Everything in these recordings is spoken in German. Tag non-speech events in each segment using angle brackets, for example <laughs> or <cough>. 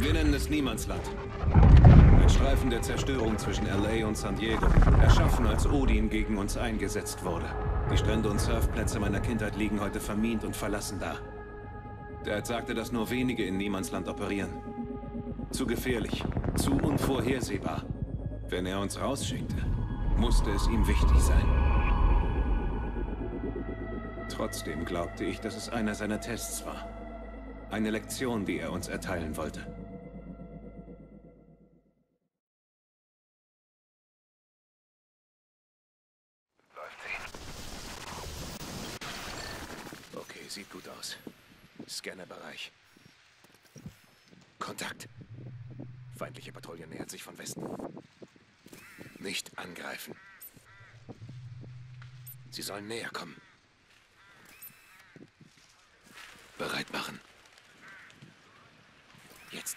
Wir nennen es Niemandsland. Ein Streifen der Zerstörung zwischen L.A. und San Diego. Erschaffen, als Odin gegen uns eingesetzt wurde. Die Strände und Surfplätze meiner Kindheit liegen heute vermint und verlassen da. Dad sagte, dass nur wenige in Niemandsland operieren. Zu gefährlich, zu unvorhersehbar. Wenn er uns rausschickte, musste es ihm wichtig sein. Trotzdem glaubte ich, dass es einer seiner Tests war. Eine Lektion, die er uns erteilen wollte. Sieht gut aus. Scannerbereich. Kontakt. Feindliche Patrouille nähert sich von Westen. Nicht angreifen. Sie sollen näher kommen. Bereit machen. Jetzt.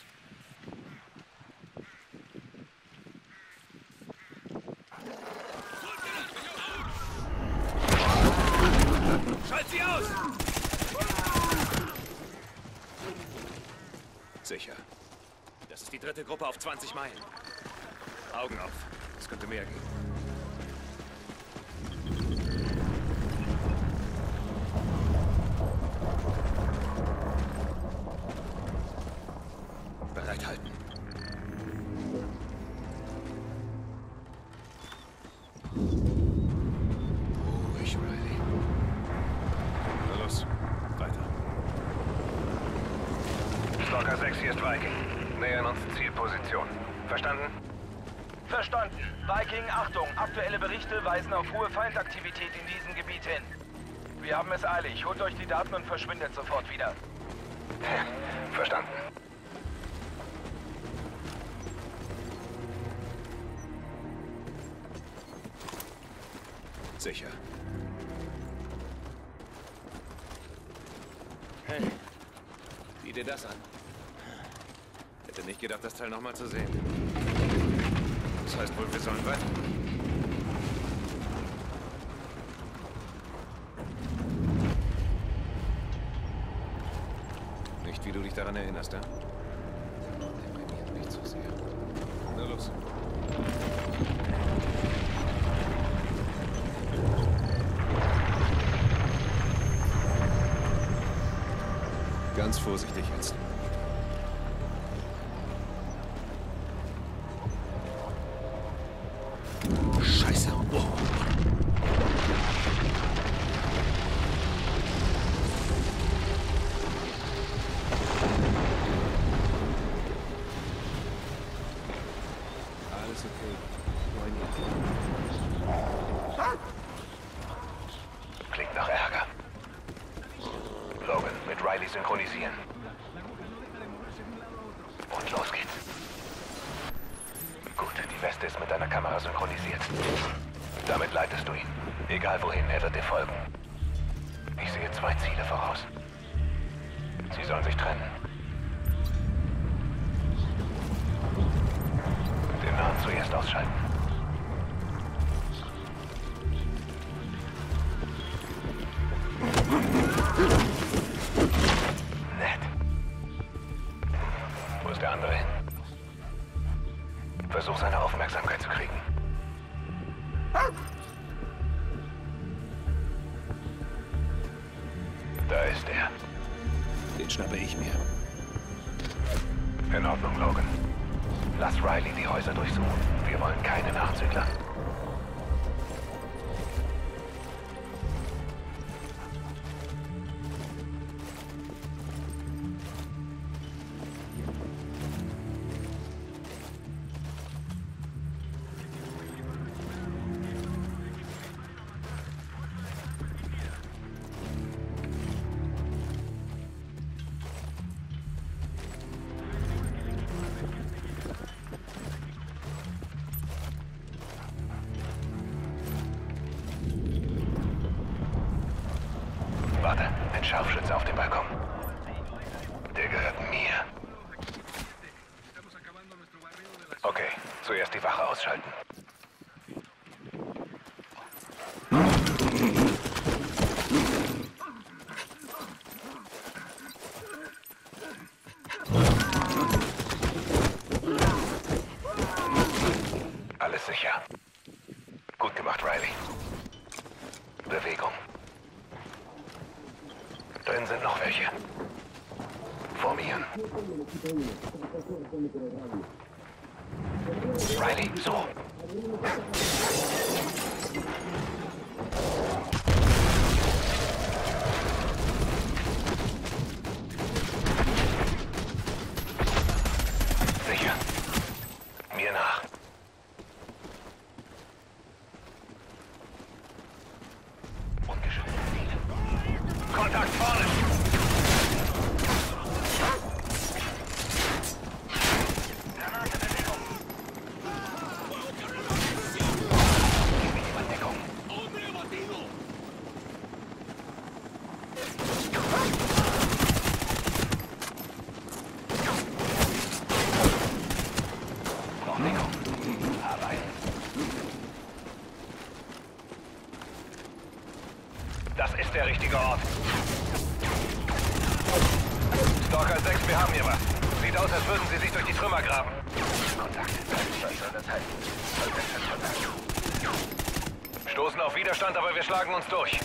Schalt sie aus! Sicher. Das ist die dritte Gruppe auf 20 Meilen. Augen auf. Es könnte mehr gehen. Auf hohe Feindaktivität in diesem Gebiet hin. Wir haben es eilig. Holt euch die Daten und verschwindet sofort wieder. <laughs> Verstanden. Sicher. Hey, sieh dir das an. Hätte nicht gedacht, das Teil nochmal zu sehen. Das heißt wohl, wir sollen weiter. Dich daran erinnerst, ja? Ganz vorsichtig jetzt. Synchronisieren. Und los geht's. Gut, die Weste ist mit deiner Kamera synchronisiert. Damit leitest du ihn. Egal wohin, er wird dir folgen. Ich sehe zwei Ziele voraus. Sie sollen sich trennen. Den nahen zuerst ausschalten. Aufmerksamkeit zu kriegen. Da ist er. Den schnappe ich mir. In Ordnung, Logan. Lass Riley die Häuser durchsuchen. Wir wollen keine Nachzügler. ein Scharfschütze auf dem Balkon. Der gehört mir. Okay, zuerst die Wache ausschalten. Alles sicher. Gut gemacht, Riley. Bewegung. Drin sind noch welche. Formieren. Riley, so. Sicher. Mir nach. Ungeschützte Ziele. Kontakt vorne! Granate Bewegung. Gib mir jemand Deckung. Noch Deckung. Arbeiten. Das ist der richtige Ort. Stalker 6, wir haben hier was. Sieht aus, als würden sie sich durch die Trümmer graben. Kontakt. Was soll das heißen? Kontakt. Stoßen auf Widerstand, aber wir schlagen uns durch.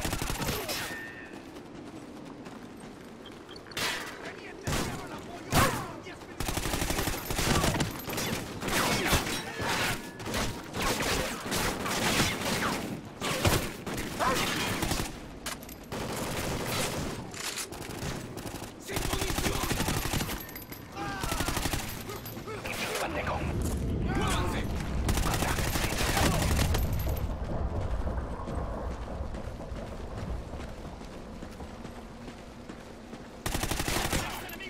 Gib mir jemand Deckung.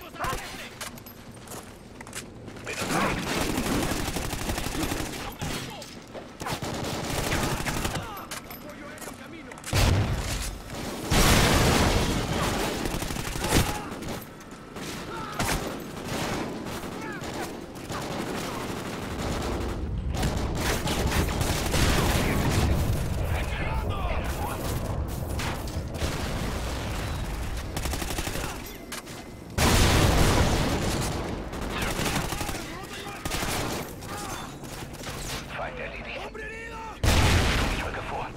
Kontakt. Bin unterwegs. Feind erledigt. Ich rücke vor.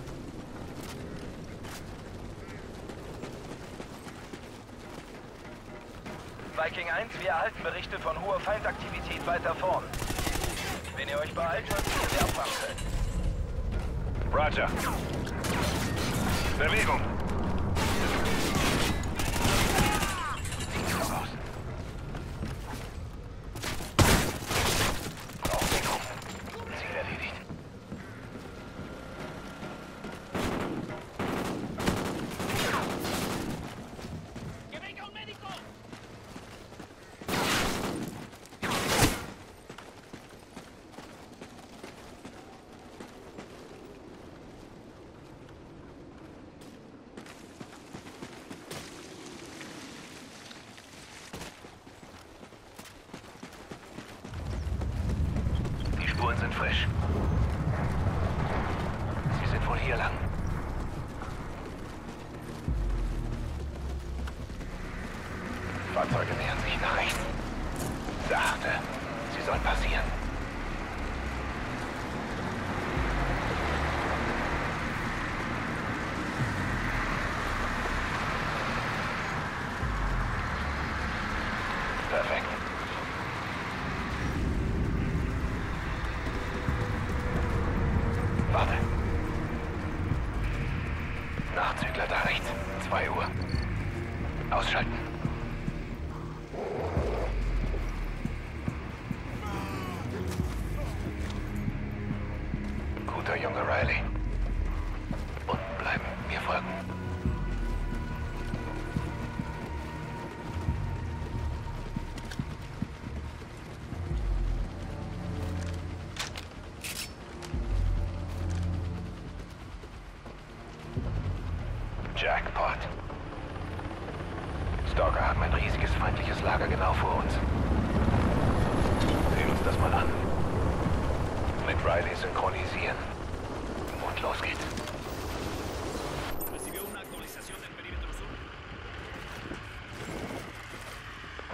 Viking 1, wir erhalten Berichte von hoher Feindaktivität weiter vorn. Wenn ihr euch beeilt, wir sie abfangen können. Roger. Bewegung. selfish. Jackpot. Stalker haben ein riesiges feindliches Lager genau vor uns. Sehen uns das mal an. Mit Riley synchronisieren. Und los geht's.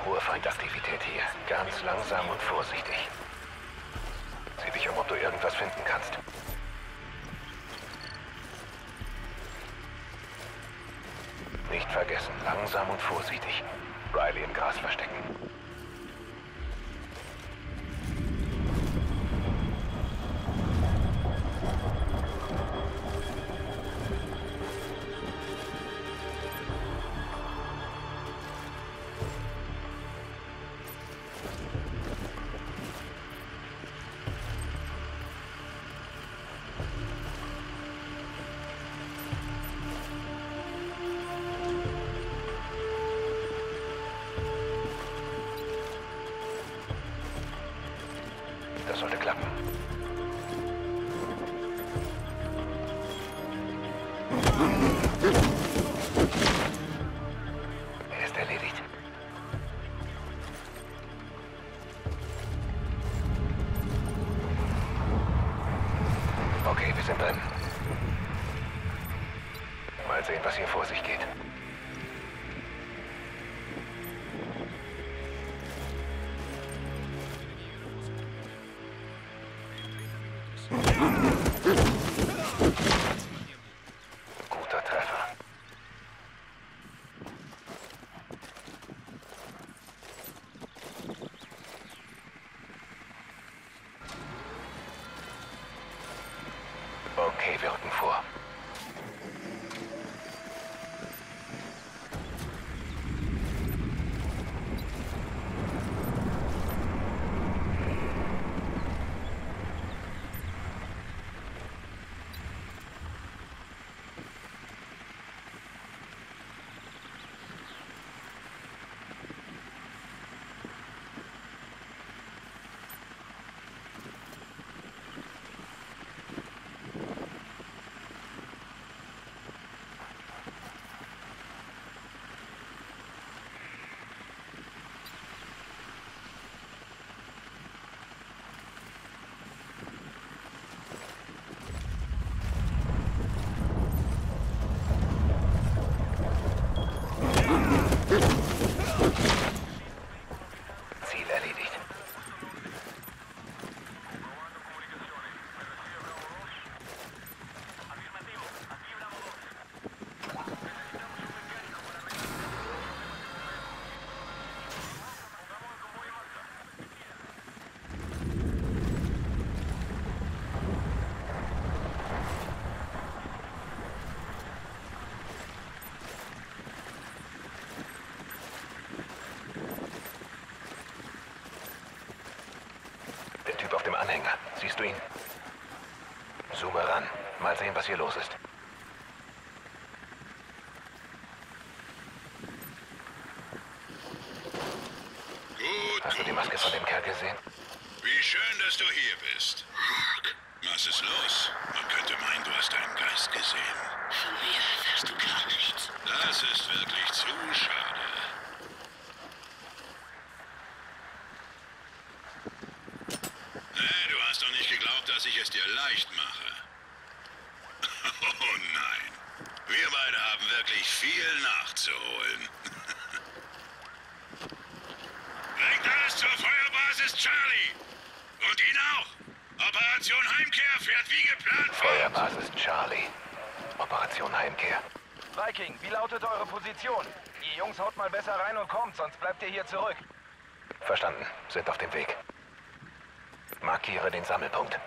Hohe Feindaktivität hier. Ganz langsam und vorsichtig. Sieh dich dich um, ob du irgendwas finden kannst. Nicht vergessen, langsam und vorsichtig. Riley im Gras verstecken. Das sollte klappen. Siehst du ihn? Zoome ran. Mal sehen, was hier los ist. Gut, Hast du die Maske von dem Kerl gesehen? wie schön, dass du hier bist. Mark, was ist los? Man könnte meinen, du hast deinen Geist gesehen. Von mir erfährst du gar nichts. Das ist wirklich zu schade. Nee, du hast doch nicht geglaubt, dass ich es dir leicht mache. <laughs> Oh nein. Wir beide haben wirklich viel nachzuholen. <laughs> Bringt alles zur Feuerbasis Charlie. Und ihn auch. Operation Heimkehr fährt wie geplant fort. Feuerbasis Charlie. Operation Heimkehr. Viking, wie lautet eure Position? Die Jungs haut mal besser rein und kommt, sonst bleibt ihr hier zurück. Verstanden. Sind auf dem Weg. Markiere den Sammelpunkt.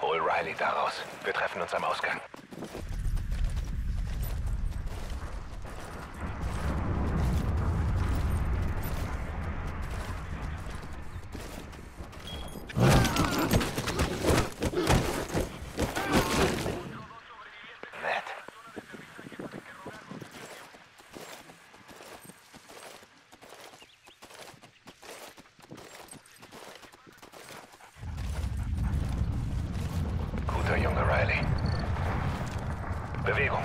Hol Riley daraus. Wir treffen uns am Ausgang. Junge, Riley. Bewegung.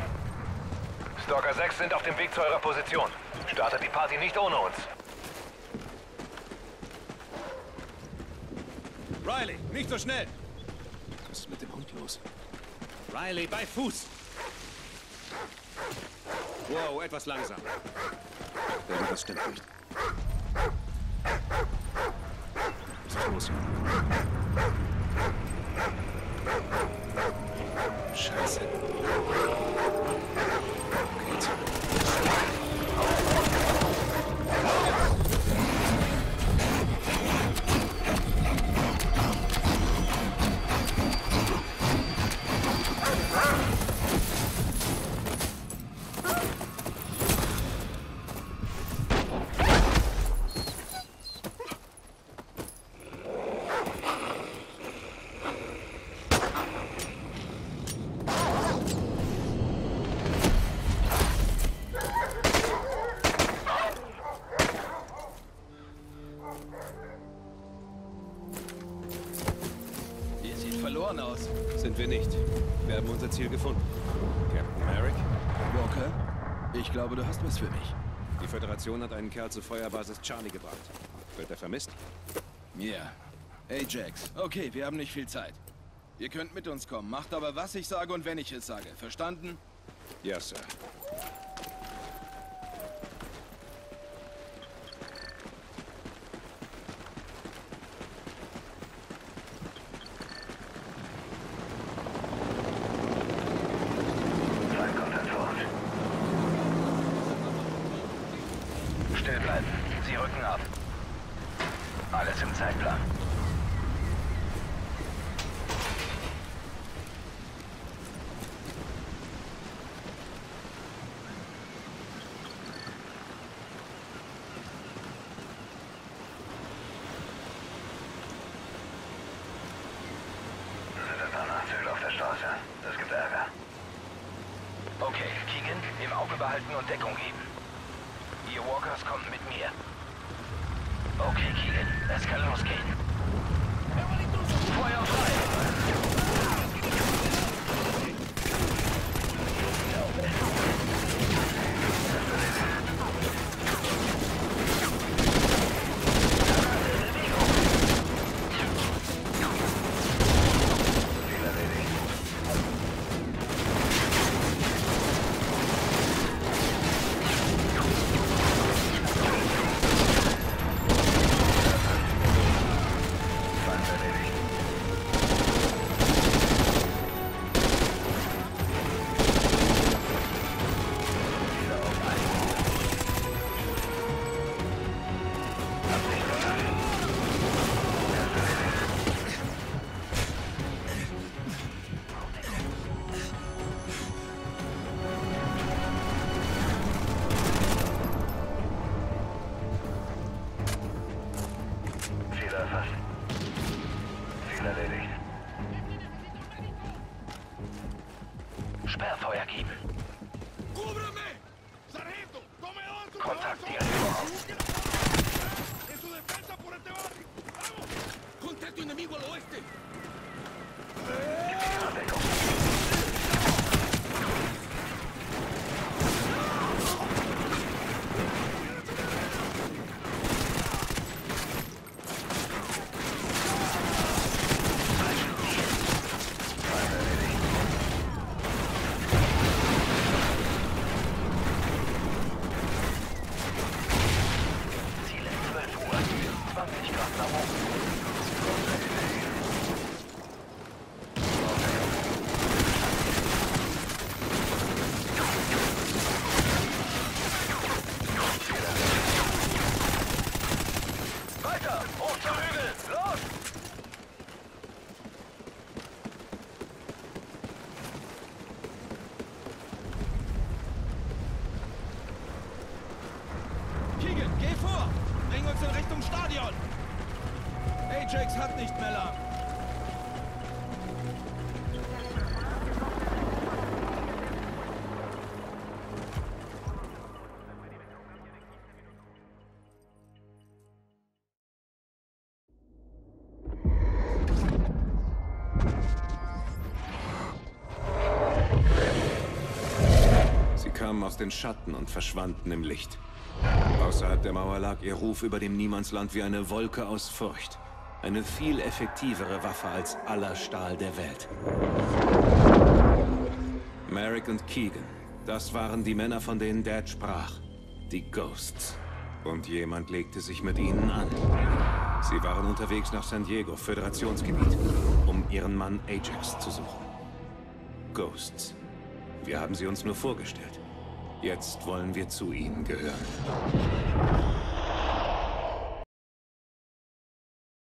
Stalker 6 sind auf dem Weg zu eurer Position. Startet die Party nicht ohne uns. Riley, nicht so schnell! Was ist mit dem Hund los? Riley, bei Fuß! Wow, etwas langsam. Irgendwas stimmt nicht. Was ist los? Wir haben unser Ziel gefunden. Captain Merrick, Walker, ich glaube, du hast was für mich. die Föderation hat einen Kerl zur Feuerbasis Charlie gebracht. Wird er vermisst? Ja. Ajax. Okay, wir haben nicht viel Zeit. Ihr könnt mit uns kommen. Macht aber, was ich sage und wenn ich es sage. Verstanden? Ja, Sir. Alles im Zeitplan. Kamen aus den Schatten und verschwanden im Licht. Außerhalb der Mauer lag ihr Ruf über dem Niemandsland wie eine Wolke aus Furcht. Eine viel effektivere Waffe als aller Stahl der Welt. Merrick und Keegan, das waren die Männer, von denen Dad sprach. Die Ghosts. Und jemand legte sich mit ihnen an. Sie waren unterwegs nach San Diego, Föderationsgebiet, um ihren Mann Ajax zu suchen. Ghosts. Wir haben sie uns nur vorgestellt. Jetzt wollen wir zu ihnen gehören.